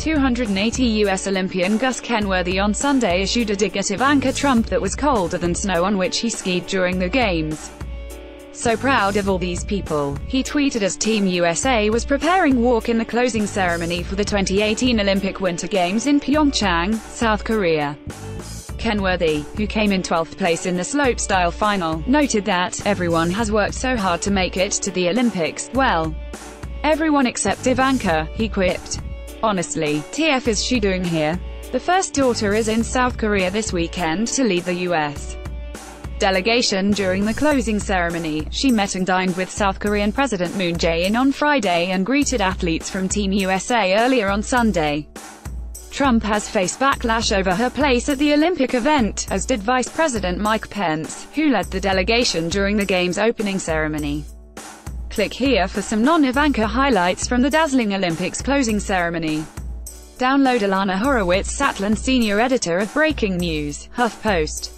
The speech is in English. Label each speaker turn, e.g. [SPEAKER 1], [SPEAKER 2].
[SPEAKER 1] 280 U.S. Olympian Gus Kenworthy on Sunday issued a dig at Ivanka Trump that was colder than snow on which he skied during the Games. So proud of all these people, he tweeted as Team USA was preparing walk in the closing ceremony for the 2018 Olympic Winter Games in Pyeongchang, South Korea. Kenworthy, who came in 12th place in the slopestyle final, noted that, everyone has worked so hard to make it to the Olympics, well, everyone except Ivanka, he quipped. Honestly, TF is she doing here? The first daughter is in South Korea this weekend to lead the U.S. delegation during the closing ceremony. She met and dined with South Korean President Moon Jae-in on Friday and greeted athletes from Team USA earlier on Sunday. Trump has faced backlash over her place at the Olympic event, as did Vice President Mike Pence, who led the delegation during the Games opening ceremony. Click here for some non-Ivanka highlights from the dazzling Olympics closing ceremony. Download Alana Horowitz Satlin, senior editor of Breaking News, HuffPost.